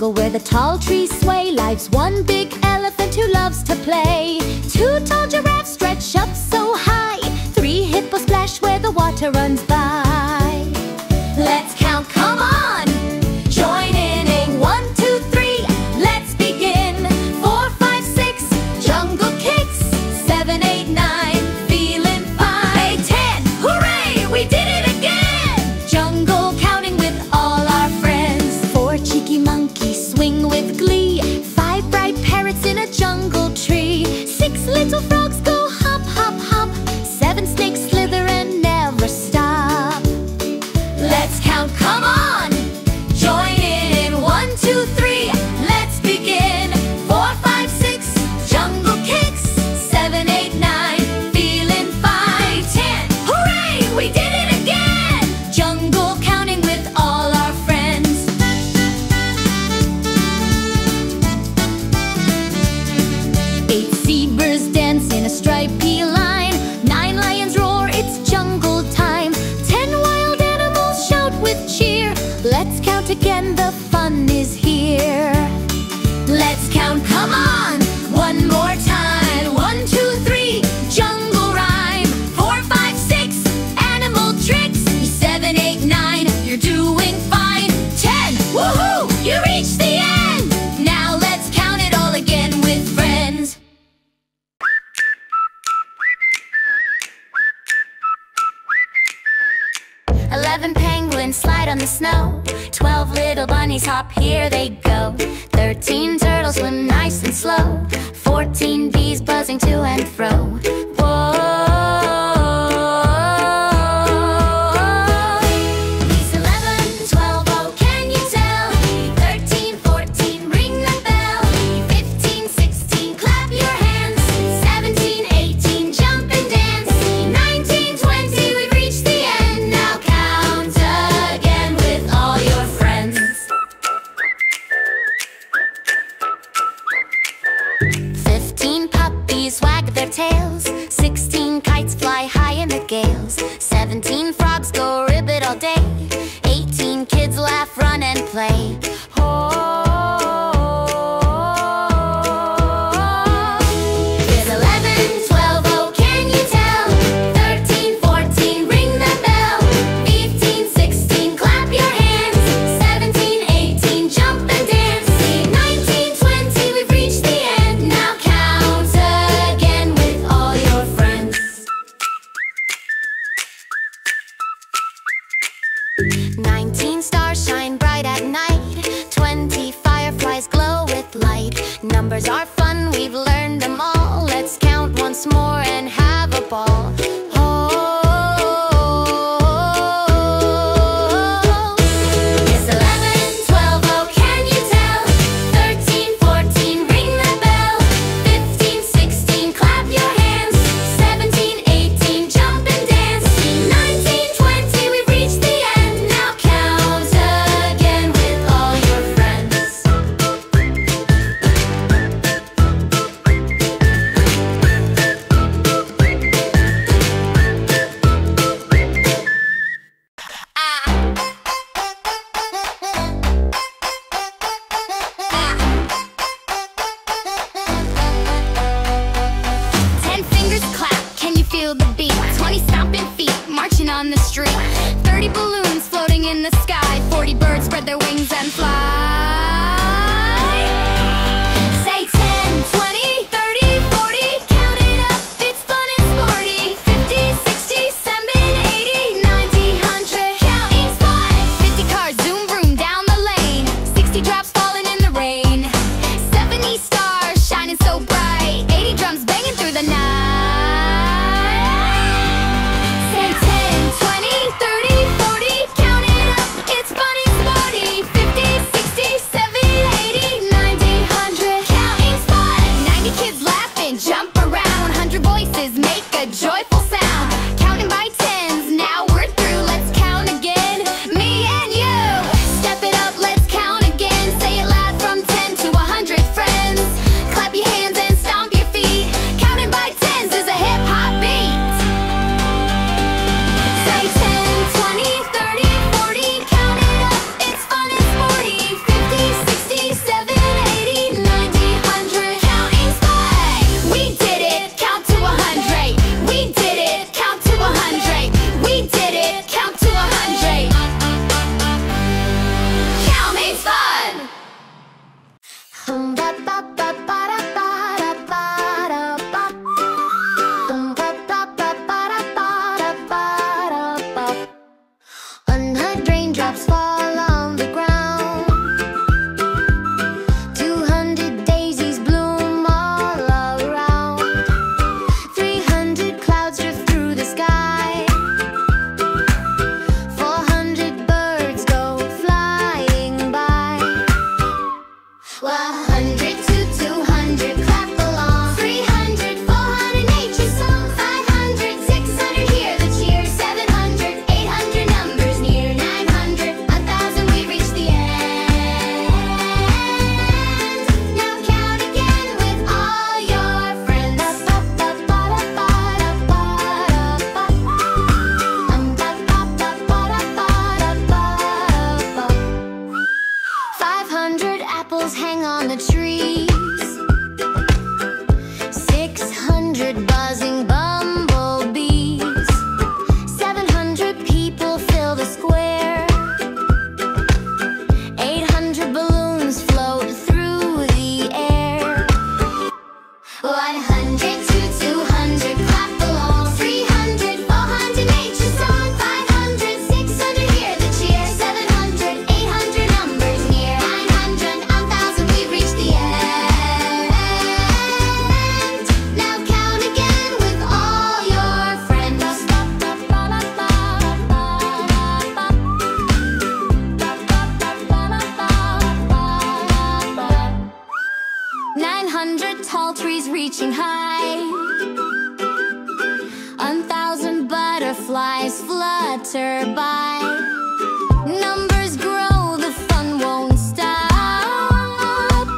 jungle where the tall trees sway. Lives one big elephant who loves to play. Two tall giraffes stretch up so high. Three hippos splash where the water runs by. Let's count again, the fun is here. Let's count, come on, one more time. One, two, three, jungle rhyme. Four, five, six, animal tricks. Seven, eight, nine. and slide on the snow. Twelve little bunnies hop, here they go. Thirteen turtles swim nice and slow. Fourteen bees buzzing to and fro. and play. Outdoors are fun, we've learned them all. spread their wings and fly. fazem Butterflies flutter by. Numbers grow, the fun won't stop.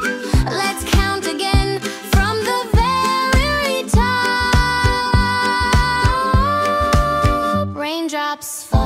Let's count again from the very top. Raindrops fall